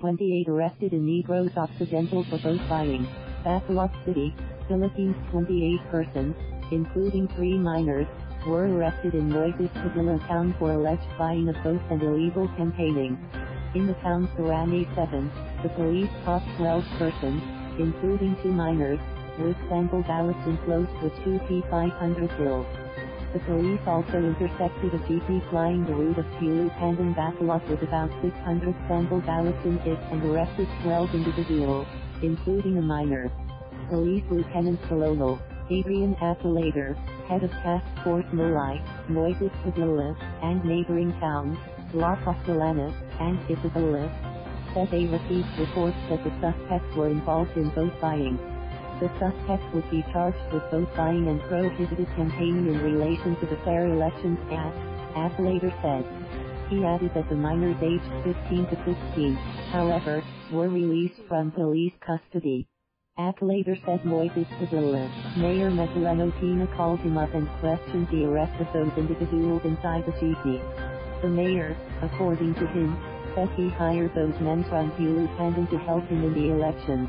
28 arrested in Negros Occidental for vote buying. Bacolod City, Philippines 28 persons, including three minors, were arrested in Moises Padilla town for alleged buying of votes and illegal campaigning. In the town's Barangay 7, the police caught 12 persons, including two minors, with sample ballots enclosed with two P500 bills. The police also intercepted a jeepney flying the route of Pulupandan Bacolod with about 600 sample ballots in it and arrested 12 individuals, including a minor. Police Lieutenant Colonel Adrian Accolador, head of Task Force MOLAI, Moises Padilla, and neighboring towns, La Castellana, and Isabela, said they received reports that the suspects were involved in both buying. The suspect would be charged with vote buying and prohibited campaigning in relation to the Fair Elections Act, Accolador said. He added that the minors aged 15 to 16, however, were released from police custody. Accolador said Moises Padilla, Mayor Magdaleno Peña called him up and questioned the arrest of those individuals inside the jeepney. The mayor, according to him, said he hired those men from Pulu Pandan to help him in the elections.